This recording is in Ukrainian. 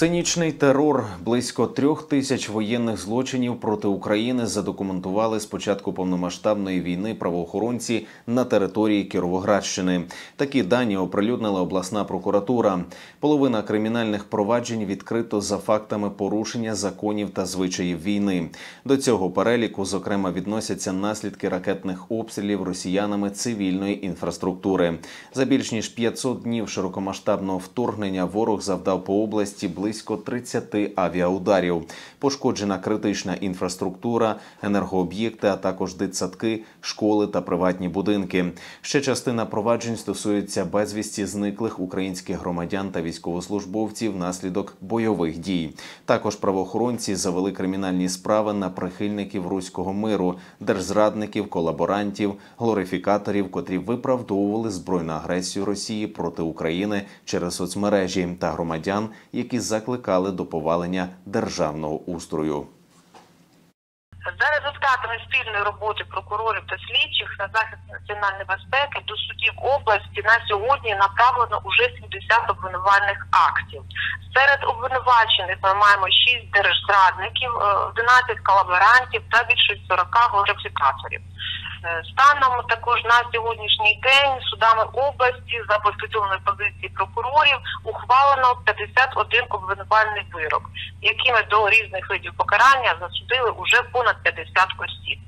Цинічний терор близько трьох тисяч воєнних злочинів проти України задокументували з початку повномасштабної війни правоохоронці на території Кіровоградщини. Такі дані оприлюднила обласна прокуратура. Половина кримінальних проваджень відкрито за фактами порушення законів та звичаїв війни. До цього переліку, зокрема, відносяться наслідки ракетних обстрілів росіянами цивільної інфраструктури. За більш ніж 500 днів широкомасштабного вторгнення ворог завдав по області близько 30 авіаударів. Пошкоджена критична інфраструктура, енергооб'єкти, а також дитсадки, школи та приватні будинки. Ще частина проваджень стосується безвісті зниклих українських громадян та військовослужбовців внаслідок бойових дій. Також правоохоронці завели кримінальні справи на прихильників руського миру, держзрадників, колаборантів, глорифікаторів, котрі виправдовували збройну агресію Росії проти України через соцмережі та громадян, які закликали до повалення державного устрою. За результатами спільної роботи прокурорів та слідчих на захист національної безпеки до судів області на сьогодні направлено уже 70 обвинувальних актів. Серед обвинувачених ми маємо 6 держзрадників, е, 11 колаборантів та більше 40 глорифікаторів. Е, Станом також на сьогоднішній день судами області за послідовної позиції прокурорів ухвалено 51 обвинувальний вирок, якими до різних видів покарання засудили уже понад 50 осіб.